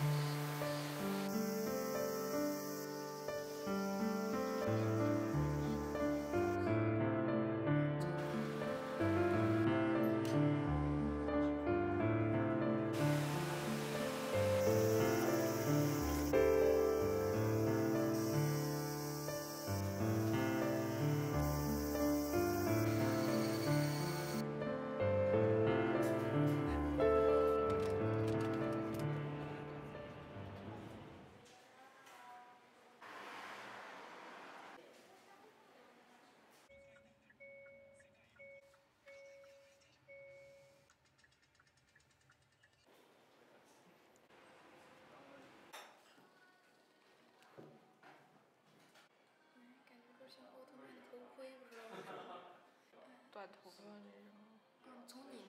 Mm-hmm. 短头发。嗯，从你。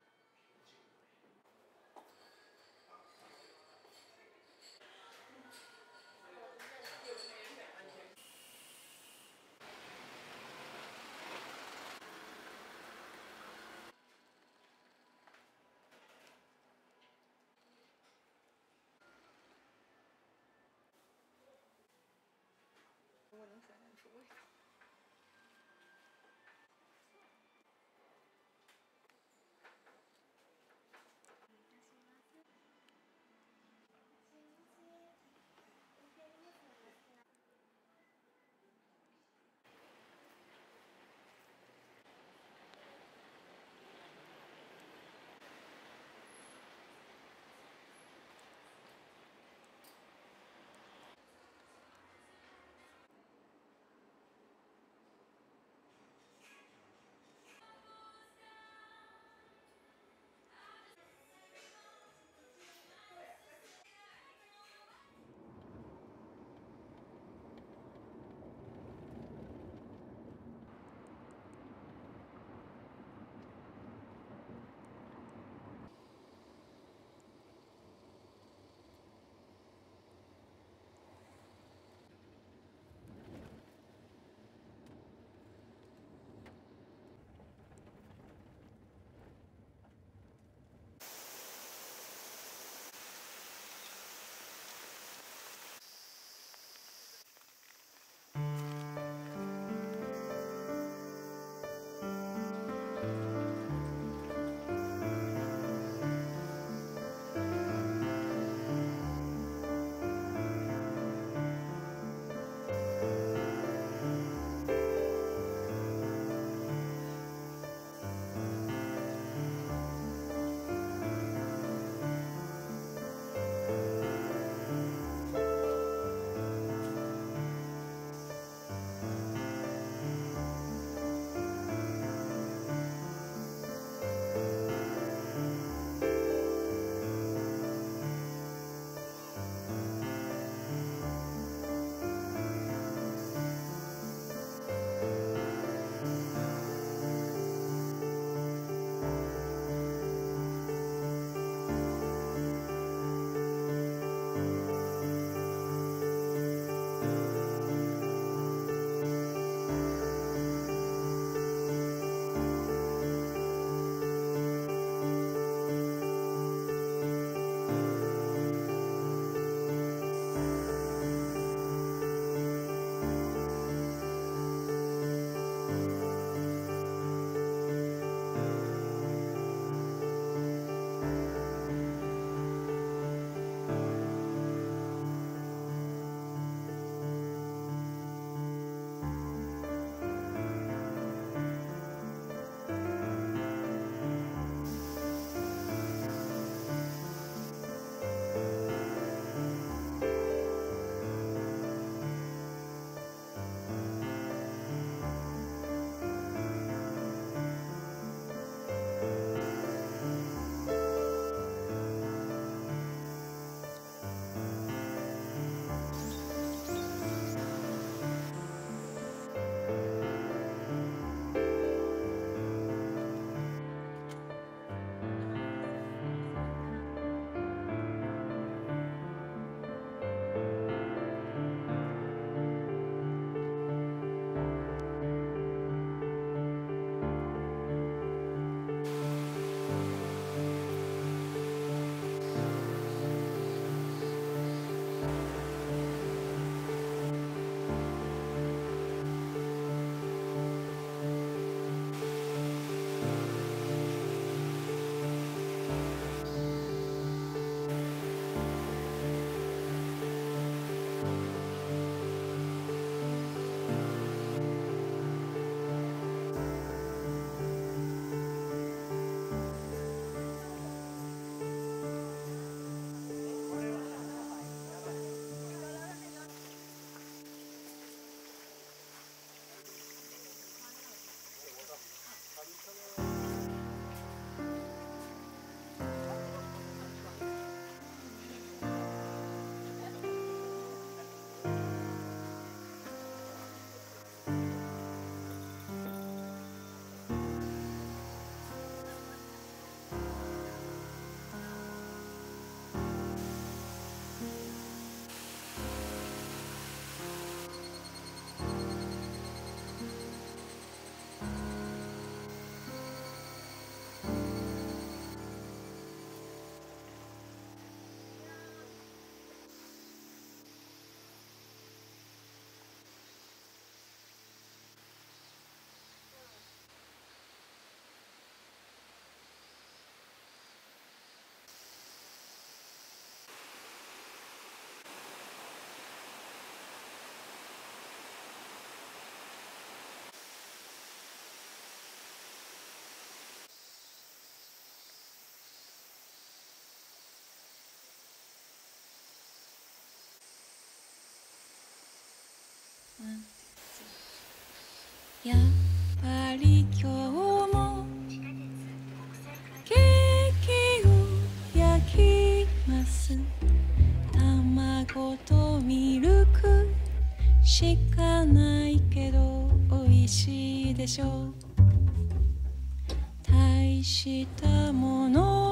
やっぱり今日もケーキを焼きます。卵とミルクしかないけど美味しいでしょう。大したもの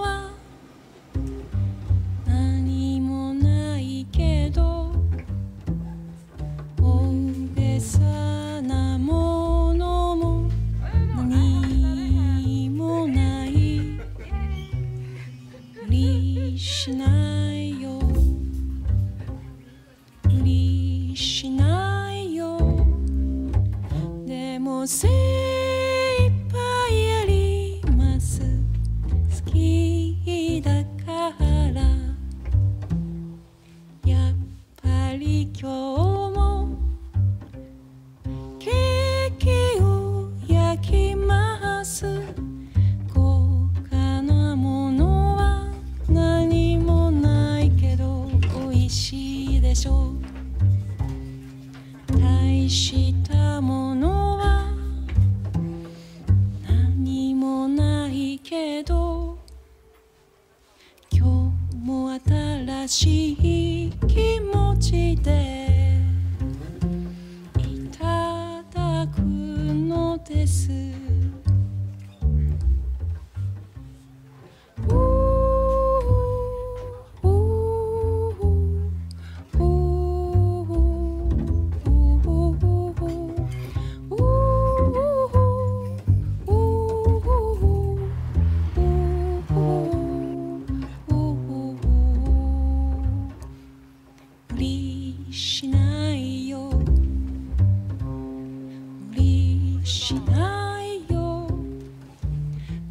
しい気持ちで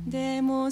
でも